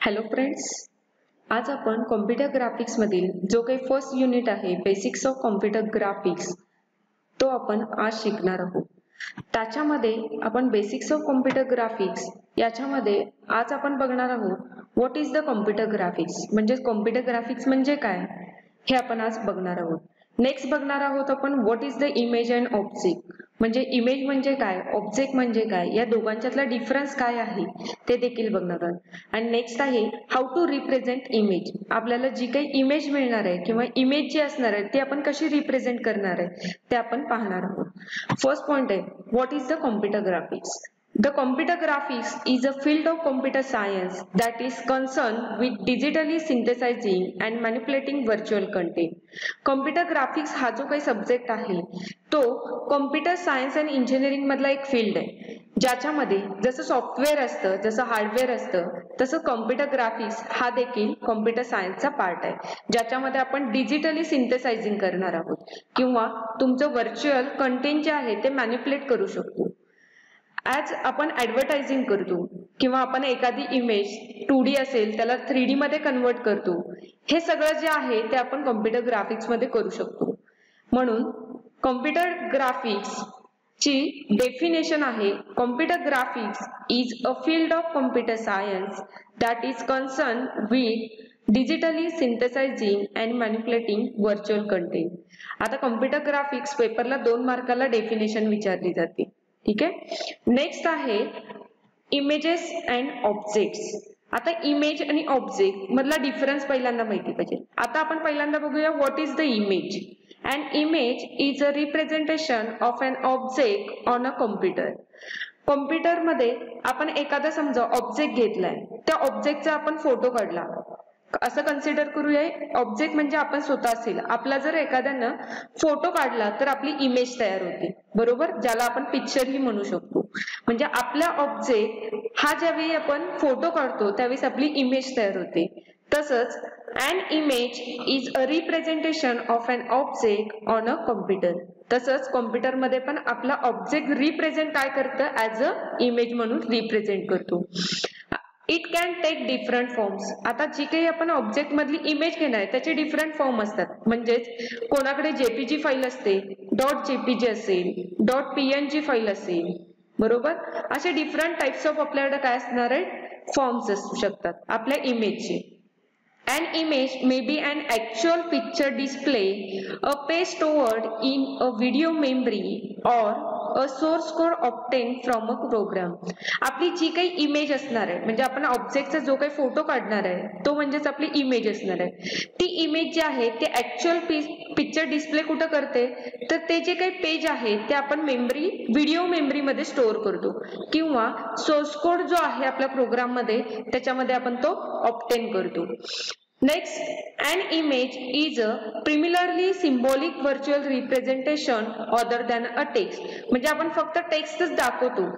Hello friends आज आपण computer ग्राफिक्समधील जो काही फर्स्ट युनिट आहे बेसिक्स ऑफ कॉम्प्युटर ग्राफिक्स तो आपण आज शिकणार आहोत. त्याच्यामध्ये आपण बेसिक्स ऑफ कॉम्प्युटर ग्राफिक्स याच्यामध्ये आज आपण बघणार आहोत what is the computer graphics म्हणजे कॉम्प्युटर ग्राफिक्स म्हणजे काय? हे आपण आज बघणार आहोत. नेक्स्ट बघणार आहोत आपण what is the image and object म्हणजे इमेज म्हणजे काय? ऑब्जेक्ट म्हणजे काय? या दोघांच्यातला डिफरन्स काय आहे? ते देखील बघणार आहोत. आणि नेक्स्ट आहे हाऊ टू रिप्रेझेंट इमेज आपल्याला जी काही इमेज मिळणार आहे किंवा इमेज जी असणार आहे ती आपण कशी रिप्रेझेंट करणार आहे ते आपण पाहणार आहोत. फर्स्ट पॉइंट आहे what is the computer graphics The computer graphics is a field of computer science that is concerned with digitally synthesizing and manipulating virtual content. Computer graphics हा जो काही सब्जेक्ट आहे तो कॉम्प्युटर सायन्स अँड इंजिनिअरिंग मधला एक field आहे. ज्याच्यामध्ये जसं सॉफ्टवेअर असतं जसं हार्डवेअर असतं तसं कॉम्प्युटर ग्राफिक्स हा देखील कॉम्प्युटर सायन्सचा पार्ट आहे. ज्याच्यामध्ये आपण डिजिटली सिंथेसायझिंग करणार आहोत. किंवा तुमचं व्हर्च्युअल कंटेंट जे आहे ते मॅनिप्युलेट करू शकतो. ऍज आपण ऍडव्हर्टायझिंग करतो किंवा आपण एखादी इमेज टू डी असेल त्याला थ्री डी मध्ये कन्वर्ट करतो हे सगळं जे आहे ते आपण कॉम्प्युटर ग्राफिक्समध्ये करू शकतो. म्हणून कॉम्प्युटर ग्राफिक्स ची डेफिनेशन आहे computer graphics is a field of computer science that is concern with digitally synthesizing and manipulating virtual content आता कॉम्प्युटर ग्राफिक्स पेपरला दोन मार्काला डेफिनेशन विचारली जाते. ठीक आहे? नेक्स्ट आहे इमेजेस अँड ऑब्जेक्ट्स आता इमेज आणि ऑब्जेक्ट मधला डिफरन्स पहिल्यांदा माहिती पाहिजे. आता आपण पहिल्यांदा बघूया what is the image and image is a representation of an object on a computer कॉम्प्युटरमध्ये आपण एखादा समजा ऑब्जेक्ट घेतलाय. त्या ऑब्जेक्टचा आपण फोटो काढला. असं कन्सिडर करूया ऑब्जेक्ट म्हणजे आपण स्वतः असेल. आपला जर एखाद्यानं फोटो काढला तर आपली इमेज तयार होते. बरोबर? ज्याला आपण पिक्चरही म्हणू शकतो. म्हणजे आपला ऑब्जेक्ट हा ज्यावेळी आपण फोटो काढतो त्यावेळेस आपली इमेज तयार होते. तसंच an image is a representation of an object on a computer तसंच कॉम्प्युटरमध्ये पण आपला ऑब्जेक्ट रिप्रेझेंट काय करतं? ऍज अ इमेज म्हणून रिप्रेझेंट करतो. It can take different forms आता जी काही आपण ऑब्जेक्ट मधली इमेज घेणार आहे त्याचे डिफरंट फॉर्म असतात. म्हणजेच कोणाकडे जेपीजी फाईल असते डॉट जेपीजी असेल डॉट पीएनजी फाईल असेल बरोबर? असे डिफरंट टाइप्स ऑफ आपल्याकडे काय असणार आहे फॉर्म्स असू शकतात आपल्या इमेजचे An image may be an actual picture display, a paste stored in a video memory or a source code obtain from a program आपली जी काही इमेज असणार आहे म्हणजे आपण ऑब्जेक्टचा जो काही फोटो काढणार आहे तो म्हणजेच आपली इमेज असणार आहे. ती इमेज जी आहे ते ऍक्च्युअल पिक्चर डिस्प्ले कुठं करते? तर ते जे काही पेज आहे ते आपण मेमरी व्हिडिओ मेमरीमध्ये स्टोअर करतो. किंवा सोर्स कोड जो आहे आपल्या प्रोग्राममध्ये त्याच्यामध्ये आपण तो ऑप्टेन करतो. Next, an image is a primarily symbolic virtual representation other than a text. म्हणजे आपण फक्त टेक्स्टच दाखवतो.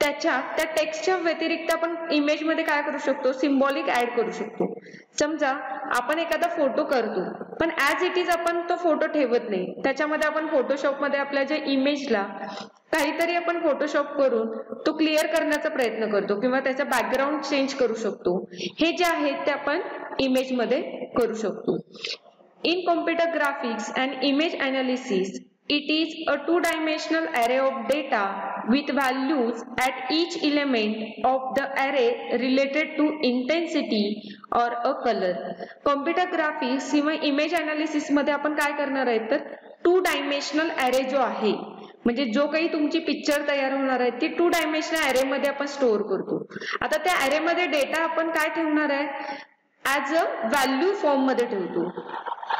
त्याच्या त्या टेक्स्टच्या व्यतिरिक्त आपण इमेजमध्ये काय करू शकतो? सिम्बॉलिक ऍड करू शकतो. समजा आपण एखादा फोटो करतो पण ऍज इट इज आपण तो फोटो ठेवत नाही. त्याच्यामध्ये आपण फोटोशॉपमध्ये आपल्या ज्या इमेजला काहीतरी आपण फोटोशॉप करून तो क्लिअर करण्याचा प्रयत्न करतो किंवा त्याचा बॅकग्राऊंड चेंज करू शकतो. हे जे आहेत ते आपण इमेजमध्ये करू शकतो. In computer graphics and image analysis it is a two dimensional array of data with values at each element of the array related to intensity or a color. Computer graphics किंवा इमेज अनालिसिसमध्ये आपण काय करणार आहे तर to dimensional अरे जो आहे म्हणजे जो काही तुमची पिक्चर तयार होणार आहे ती टू डायमेन्शनल अरे मध्ये आपण स्टोअर करतो. आता त्या अरे मध्ये डेटा आपण काय ठेवणार आहे? ऍज अ व्हॅल्यू फॉर्ममध्ये ठेवतो.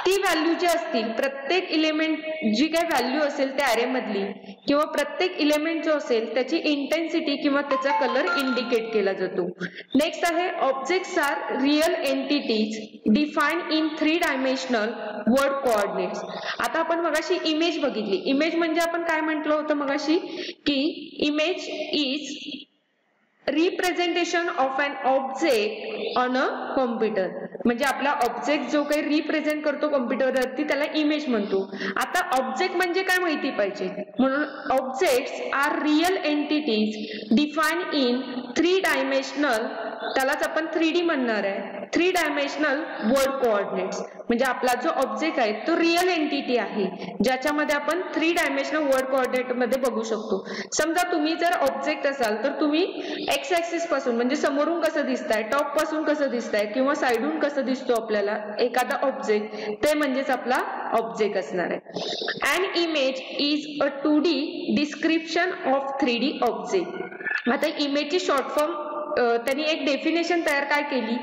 ती व्हॅल्यू जी असतील प्रत्येक इलेमेंट जी काही व्हॅल्यू असेल त्या अरे मधली किंवा प्रत्येक इलेमेंट जो असेल त्याची इंटेन्सिटी किंवा त्याचा कलर इंडिकेट केला जातो. नेक्स्ट आहे objects are real entities define in three dimensional world coordinates आता आपण मगाशी इमेज बघितली. इमेज म्हणजे आपण काय म्हटलं होतं मगाशी? की image is representation of an object on a computer म्हणजे आपला ऑब्जेक्ट जो काही रिप्रेझेंट करतो कॉम्प्युटरवरती त्याला इमेज म्हणतो. आता ऑब्जेक्ट म्हणजे काय माहिती पाहिजे? म्हणून objects are real entities define in three dimensional त्यालाच आपण थ्री डी म्हणणार आहे. थ्री डायमेन्शनल वर्ड कोऑर्डिनेट्स म्हणजे आपला जो ऑब्जेक्ट आहे तो रिअल एंटिटी आहे. ज्याच्यामध्ये आपण थ्री डायमेन्शनल वर्ड कोऑर्डिनेटमध्ये बघू शकतो. समजा तुम्ही जर ऑब्जेक्ट असाल तर तुम्ही एक्स ऍक्सिसपासून म्हणजे समोरून कसं दिसताय टॉपपासून कसं दिसताय किंवा साईडून कसं दिसतो आपल्याला एखादा ऑब्जेक्ट ते म्हणजेच आपला ऑब्जेक्ट असणार आहे. And image is a two D description of three D object आता इमेजची शॉर्ट फॉर्म त्यांनी एक डेफिनेशन तयार काय केली?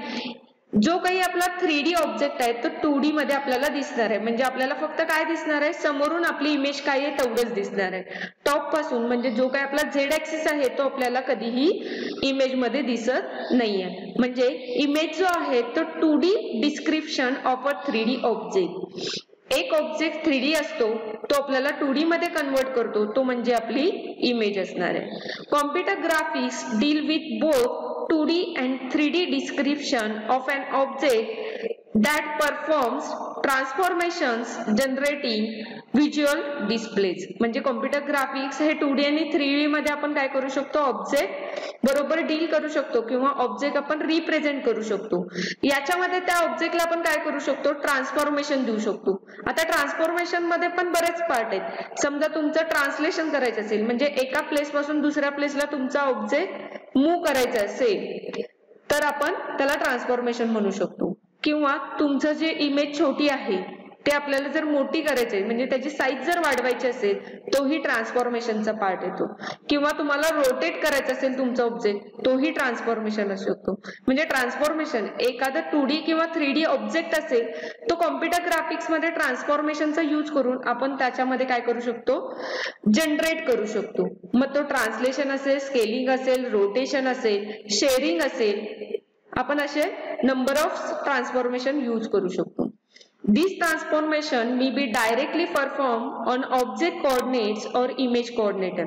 जो काही आपला थ्री डी ऑब्जेक्ट आहे तो टू डी मध्ये आपल्याला दिसणार आहे. म्हणजे आपल्याला फक्त काय दिसणार आहे? समोरून आपली इमेज काय आहे तेवढंच दिसणार आहे. टॉपपासून म्हणजे जो काही आपला झेड ऍक्सिस आहे तो आपल्याला कधीही इमेजमध्ये दिसत नाहीये. म्हणजे इमेज जो आहे तो two D description of a three D object एक ऑब्जेक्ट थ्री डी असतो तो आपल्याला टू डी मध्ये कन्वर्ट करतो. तो म्हणजे आपली इमेज असणार आहे. Computer graphics deal with both 2D and 3D description of an object that performs transformations generating visual displays म्हणजे कॉम्प्युटर ग्राफिक्स हे टू डी आणि थ्री डी मध्ये आपण काय करू शकतो? ऑब्जेक्ट बरोबर डील करू शकतो किंवा ऑब्जेक्ट आपण रिप्रेझेंट करू शकतो. याच्यामध्ये त्या ऑब्जेक्टला आपण काय करू शकतो? ट्रान्सफॉर्मेशन देऊ शकतो. आता ट्रान्सफॉर्मेशनमध्ये पण बरेच पार्ट आहेत. समजा तुमचं ट्रान्सलेशन करायचं असेल म्हणजे एका प्लेस पासून दुसऱ्या प्लेसला तुमचा ऑब्जेक्ट मूव्ह करायचा असेल तर आपण त्याला ट्रान्सफॉर्मेशन म्हणू शकतो. किंवा तुमचं जे इमेज छोटी आहे ते आपल्याला जर मोठी करायची म्हणजे त्याची साईज जर वाढवायची असेल तोही ट्रान्सफॉर्मेशनचा पार्ट येतो. किंवा तुम्हाला रोटेट करायचा असेल तुमचा ऑब्जेक्ट तोही ट्रान्सफॉर्मेशन असू शकतो. म्हणजे ट्रान्सफॉर्मेशन एखादा टू डी किंवा थ्री डी ऑब्जेक्ट असेल तो कॉम्प्युटर ग्राफिक्समध्ये ट्रान्सफॉर्मेशनचा यूज करून आपण त्याच्यामध्ये काय करू शकतो? जनरेट करू शकतो. मग तो ट्रान्सलेशन असेल स्केलिंग असेल रोटेशन असेल शेअरिंग असेल आपण असे नंबर ऑफ ट्रान्सफॉर्मेशन यूज करू शकतो. This transformation may be directly performed on object coordinates or image coordinator.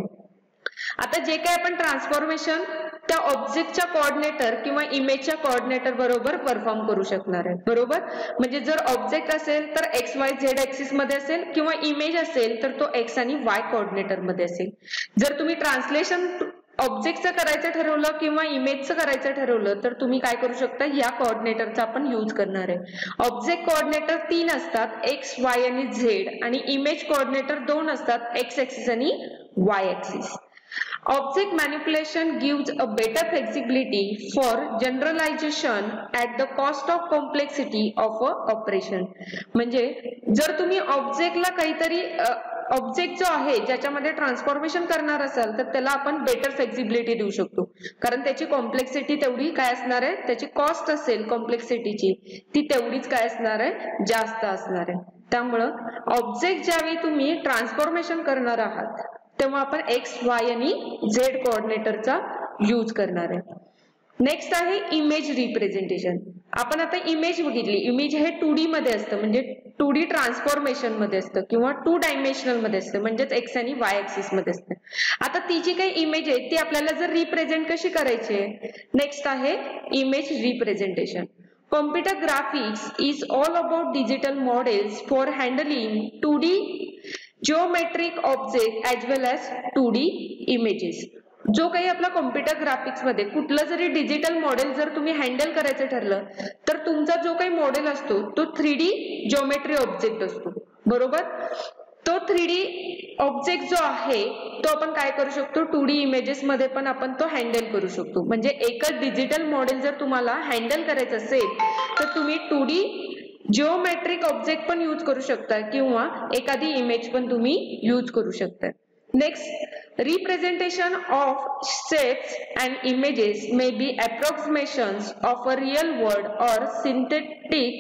आता जे काय आपण ट्रान्सफॉर्मेशन त्या ऑब्जेक्टच्या कोऑर्डिनेटर किंवा इमेजच्या कोऑर्डिनेटर बरोबर परफॉर्म करू शकणार आहे. बरोबर? म्हणजे जर ऑब्जेक्ट असेल तर एक्स वाय झेड ऍक्सिसमध्ये असेल किंवा इमेज असेल तर तो एक्स आणि वाय कोऑर्डिनेटरमध्ये असेल. जर तुम्ही ट्रान्सलेशन ऑब्जेक्टचं करायचं ठरवलं किंवा इमेजचं करायचं ठरवलं तर तुम्ही काय करू शकता? या कोऑर्डिनेटरचा आपण यूज करणार आहे. ऑब्जेक्ट कोऑर्डिनेटर तीन असतात एक्स वाय आणि झेड आणि इमेज कोऑर्डिनेटर दोन असतात एक्स एक्सिस आणि Y axis Object manipulation gives a better flexibility for generalization at the cost of complexity of a operation. म्हणजे जर तुम्ही ऑब्जेक्टला काहीतरी ऑब्जेक्ट जो आहे ज्याच्यामध्ये ट्रान्सफॉर्मेशन करणार असाल तर त्याला आपण बेटर फ्लेक्झिबिलिटी देऊ शकतो. कारण त्याची कॉम्प्लेक्सिटी तेवढी काय असणार आहे? त्याची कॉस्ट असेल कॉम्प्लेक्सिटीची ती तेवढीच काय असणार आहे? जास्त असणार आहे. त्यामुळं ऑब्जेक्ट ज्यावेळी तुम्ही ट्रान्सफॉर्मेशन करणार आहात तेव्हा आपण एक्स वाय आणि झेड कोऑर्डिनेटरचा यूज करणार आहे. नेक्स्ट आहे इमेज रिप्रेझेंटेशन आपण आता इमेज बघितली. इमेज हे टू डी मध्ये असतं. म्हणजे टू डी ट्रान्सफॉर्मेशनमध्ये असतं किंवा टू डायमेन्शनलमध्ये असतं. म्हणजेच एक्स आणि वाय ऍक्सिसमध्ये असतं. आता ती जी काही इमेज आहे ती आपल्याला जर रिप्रेझेंट कशी करायची आहे? नेक्स्ट आहे image representation computer graphics is all about digital models for handling two D geometric object as well as two D images जो काही आपला कॉम्प्युटर ग्राफिक्समध्ये कुठलं जरी डिजिटल मॉडेल जर तुम्ही हँडल करायचं ठरलं तर तुमचा जो काही मॉडेल असतो तो थ्री डी जिओमेट्री ऑब्जेक्ट असतो. बरोबर? तो थ्री डी ऑब्जेक्ट जो आहे तो आपण काय करू शकतो? टू डी इमेजेस मध्ये पण आपण तो हँडल करू शकतो. म्हणजे एकच डिजिटल मॉडेल जर तुम्हाला हँडल करायचं असेल तर तुम्ही टू डी जिओमेट्रिक ऑब्जेक्ट पण यूज करू शकता किंवा एखादी इमेज पण तुम्ही यूज करू शकता. Next, representation of shapes and images may be approximations of a real world or synthetic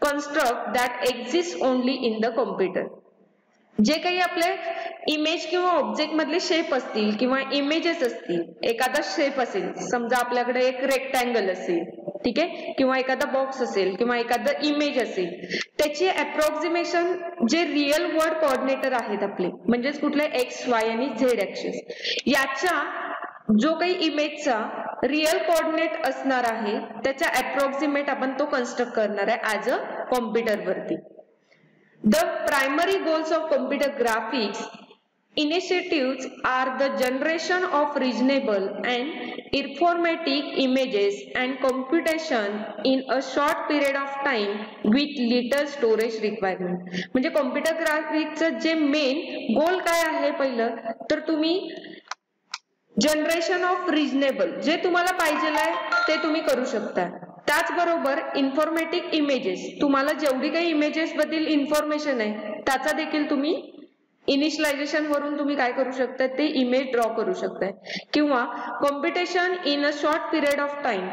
construct that exists only in the computer. जे काही आपले इमेज किंवा ऑब्जेक्ट मधले शेप असतील किंवा इमेजेस असतील एखादा शेप असेल समजा आपल्याकडे एक रेक्टँगल असेल ठीक आहे? किंवा एखादा बॉक्स असेल किंवा एखादा इमेज असेल त्याचे अप्रॉक्सिमेशन जे रिअल वर्ड कोऑर्डिनेटर आहेत आपले म्हणजेच कुठले एक्स वाय आणि झेड ऍक्सेस याच्या जो काही इमेजचा रिअल कोऑर्डिनेट असणार आहे त्याचा अप्रॉक्सिमेट आपण तो कन्स्ट्रक्ट करणार आहे as a computer वरती the primary goals of computer graphics Initiatives are the generation of reasonable and informative images and computation in a short period of time with little storage requirement. म्हणजे computer ग्राफिकचं जे main गोल काय आहे पहिलं तर तुम्ही generation of reasonable जे तुम्हाला पाहिजे आहे ते तुम्ही करू शकता. त्याचबरोबर इन्फॉर्मेटिव्ह इमेजेस तुम्हाला जेवढी काही इमेजेस बद्दल इन्फॉर्मेशन आहे त्याचा देखील तुम्ही इनिशियलायझेशन वरून तुम्ही काय करू शकता ते इमेज ड्रॉ करू शकताय. किंवा competition in a short period of time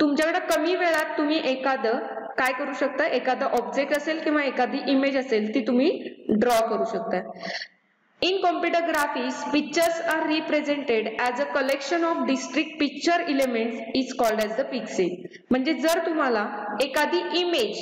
तुमच्याकडे कमी वेळात तुम्ही एखादं काय करू शकता? एखादा ऑब्जेक्ट असेल किंवा एखादी इमेज असेल ती तुम्ही ड्रॉ करू शकता in computer graphics, pictures are represented as a collection of discrete picture elements is called as the pixel. म्हणजे जर तुम्हाला एखादी इमेज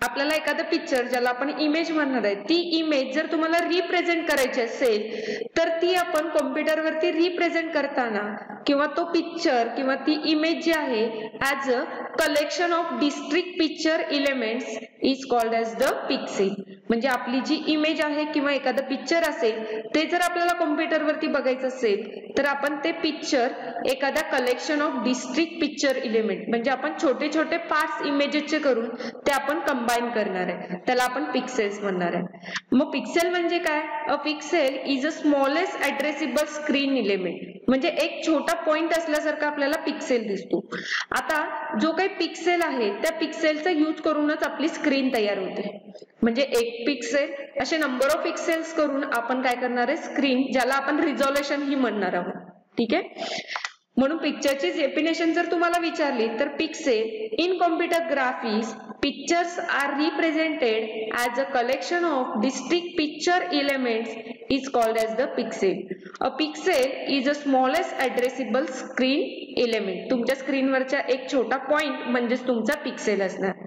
आपल्याला एखादं पिक्चर ज्याला आपण इमेज म्हणणार आहे ती इमेज जर तुम्हाला रिप्रेझेंट करायची असेल तर ती आपण कॉम्प्युटरवरती रिप्रेझेंट करताना किंवा तो पिक्चर किंवा ती इमेज जी आहे as a collection of district picture elements is called as the pixel म्हणजे आपली जी इमेज आहे किंवा एखादं पिक्चर असेल ते जर आपल्याला कॉम्प्युटरवरती बघायचं असेल तर आपण ते पिक्चर एखाद्या collection of district picture element म्हणजे आपण छोटे छोटे पार्ट्स इमेजेसचे करून ते आपण कंबाईन करणार आहे. त्याला आपण पिक्सेल्स म्हणणार आहे. मग पिक्सेल म्हणजे काय? A pixel is a smallest addressable screen element म्हणजे एक छोटा पॉइंट असल्यासारखा आपल्याला पिक्सेल दिसतो. आता जो काही पिक्सेल आहे त्या पिक्सेलचा यूज करूनच आपली स्क्रीन तयार होते. म्हणजे एक पिक्सेल असे नंबर ऑफ पिक्सेल्स करून आपण काय करणार आहे? स्क्रीन ज्याला आपण रिझॉल्युशन ही म्हणणार आहोत. ठीक आहे? म्हणून पिक्चरची डेफिनेशन जर तुम्हाला विचारली तर pixel in computer graphics pictures are represented as a collection of district picture elements is called as the pixel a pixel is a smallest addressable screen element. तुमच्या स्क्रीनवरचा एक छोटा पॉइंट म्हणजेच तुमचा पिक्सेल असणार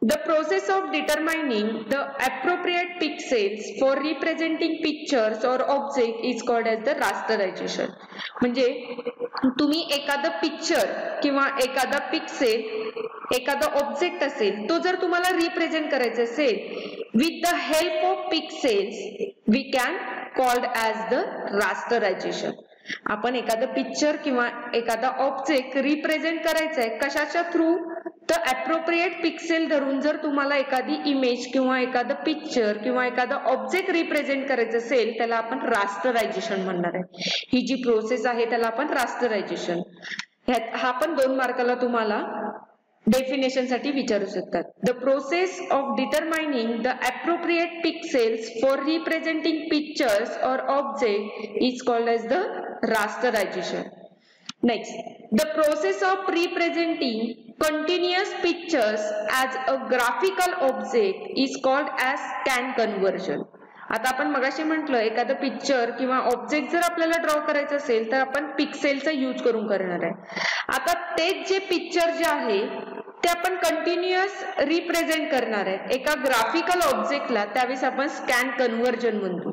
The process of determining the appropriate pixels for representing pictures or object is called as the rasterization. म्हणजे तुम्ही एखादं picture किंवा एखादा पिक्सेल एखादा ऑब्जेक्ट असेल तो जर तुम्हाला रिप्रेझेंट करायचा असेल with the help of pixels, we can called as the rasterization. आपण एखादं पिक्चर किंवा एखादा ऑब्जेक्ट रिप्रेझेंट करायचा आहे कशाच्या थ्रू तर अप्रोप्रिएट पिक्सेल धरून जर तुम्हाला एखादी इमेज किंवा एखादं पिक्चर किंवा एखादा ऑब्जेक्ट रिप्रेझेंट करायचं असेल त्याला आपण रास्टरायझेशन म्हणणार आहे. ही जी प्रोसेस आहे त्याला आपण रास्टरायझेशन हा पण दोन मार्काला तुम्हाला डेफिनेशनसाठी विचारू शकतात. The process of determining the appropriate pixels for representing pictures or object is called as the rasterization next the process of representing continuous pictures as a graphical object is called as scan conversion. आता आपण मगाशी म्हटलं एखादं picture किंवा object जर आपल्याला draw करायचं असेल तर आपण पिक्सेलचा यूज करून करणार आहे. आता तेच जे पिक्चर जे आहे ते आपण कंटिन्युअस रिप्रेझेंट करणार आहे. एका ग्राफिकल ऑब्जेक्टला त्यावेळेस आपण स्कॅन कन्व्हर्जन म्हणतो.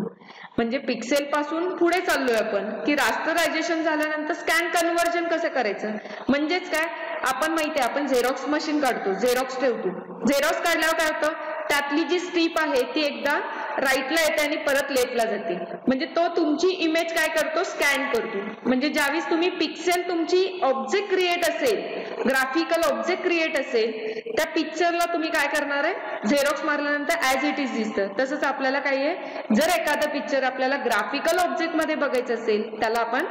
म्हणजे पिक्सेल पासून पुढे चाललोय आपण. की रास्टरायझेशन झाल्यानंतर स्कॅन कन्व्हर्जन कसं करायचं? म्हणजेच काय? आपण माहिती आहे आपण झेरॉक्स मशीन काढतो. झेरॉक्स ठेवतो. झेरॉक्स काढल्यावर काय होतं? त्यातली जी स्ट्रीप आहे ती एकदा राईटला येते आणि परत लेफ्टला जाते. म्हणजे तो तुमची इमेज काय करतो? स्कॅन करतो. म्हणजे ज्यावेळेस तुम्ही पिक्सेल तुमची ऑब्जेक्ट क्रिएट असेल ग्राफिकल ऑब्जेक्ट क्रिएट असेल त्या पिक्चरला तुम्ही काय करणार आहे? झेरॉक्स मारल्यानंतर ऍज इट इज दिसतं. तसंच आपल्याला काय आहे? जर एखादं पिक्चर आपल्याला ग्राफिकल ऑब्जेक्टमध्ये बघायचं असेल त्याला आपण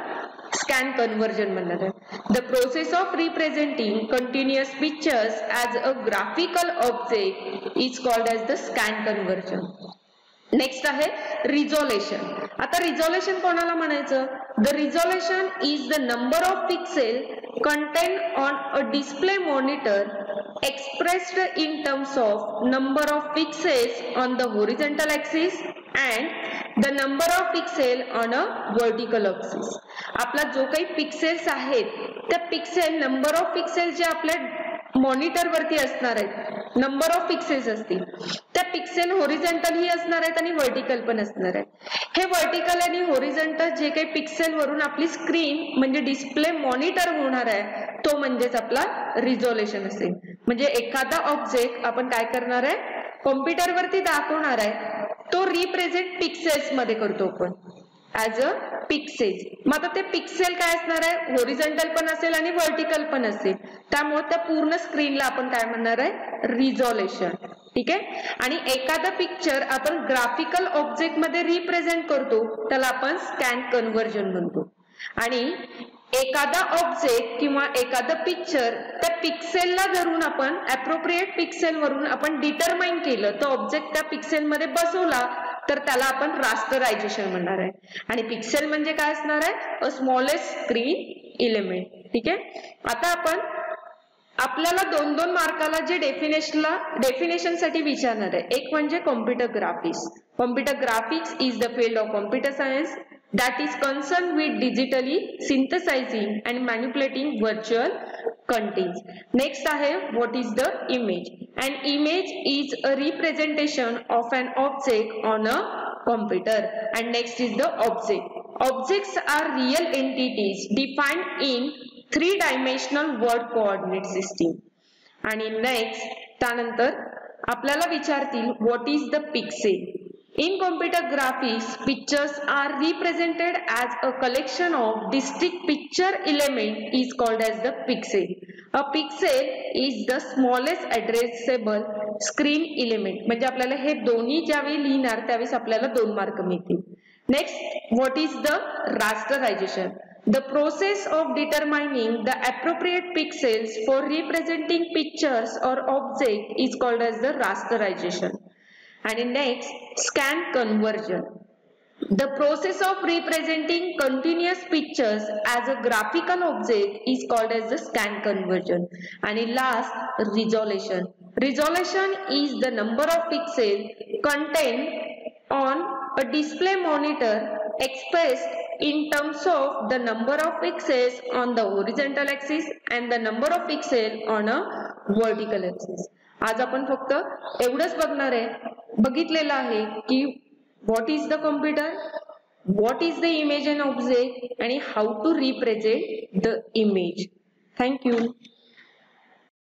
स्कॅन कन्व्हर्जन म्हणणार आहे. The process of representing continuous pictures as a graphical object is called as the scan conversion next आहे रिझॉल्युशन आता रिझॉल्युशन कोणाला म्हणायचं? The resolution is the number of pixel content on a display monitor expressed in terms of number of pixels on the horizontal axis and the number of pixel on a vertical axis. आपला जो काही pixels आहेत त्या pixel number of pixel जे आपल्या monitor वरती असणार आहेत नंबर ऑफ पिक्सेल्स असतील पिक्सेल होरिझेंटल ही असणार आहेत आणि व्हर्टिकल पण असणार आहेत. हे व्हर्टिकल आणि होरिझेंटल जे काही पिक्सेल वरून आपली स्क्रीन म्हणजे डिस्प्ले मॉनिटर होणार आहे तो म्हणजेच आपला रिझोल्युशन असेल. म्हणजे एखादा ऑब्जेक्ट आपण काय करणार आहे? कॉम्प्युटरवरती दाखवणार आहे. तो रिप्रेझेंट पिक्सेल्समध्ये करतो आपण. ऍज अ पिक्सेल मग आता ते पिक्सेल काय असणार आहे? होरिझेंटल पण असेल आणि व्हर्टिकल पण असेल. त्यामुळे त्या पूर्ण स्क्रीनला आपण काय म्हणणार आहे? रिझॉल्युशन ठीक आहे? आणि एखादं पिक्चर आपण ग्राफिकल ऑब्जेक्टमध्ये रिप्रेझेंट करतो त्याला आपण स्कॅन कन्व्हर्जन म्हणतो. आणि एखादा ऑब्जेक्ट किंवा एखादं पिक्चर त्या पिक्सेलला धरून आपण अप्रोप्रिएट पिक्सेल वरून आपण डिटरमाइन केलं तर ऑब्जेक्ट त्या पिक्सेल मध्ये बसवला तर त्याला आपण रास्टरायझेशन म्हणणार आहे. आणि पिक्सेल म्हणजे काय असणार आहे? अ स्मॉलेस्ट स्क्रीन इलिमेंट ठीक आहे? आता आपण आपल्याला दोन दोन मार्काला जे डेफिनेशनला डेफिनेशनसाठी विचारणार आहे. एक म्हणजे computer graphics computer graphics is the field of computer science that is concerned with digitally synthesizing and manipulating virtual contents. Next आहे what is the image? An image is a representation of an object on a computer and next is the object. Objects are real entities defined in three-dimensional word coordinate system. आणि next त्यानंतर आपल्याला विचारतील what is the pixel In computer graphics, pictures are represented as a collection of distinct picture element is called as the pixel. A pixel is the smallest addressable screen element म्हणजे आपल्याला हे दोन्ही ज्यावेळी लिहिणार त्यावेळेस आपल्याला दोन मार्क मिळतील. Next what is the rasterization the process of determining the appropriate pixels for representing pictures or object is called as the rasterization आणि next scan conversion The process of representing continuous pictures as a graphical object is called as the scan conversion. And last, resolution. Resolution is the number of pixels contained on a display monitor expressed in terms of the number of pixels on the horizontal axis and the number of pixels on a vertical axis. आज आपण फक्त एवढंच बघणार आहे बघितलेलं आहे की what is the computer, what is the image and object and how to represent the image. Thank you.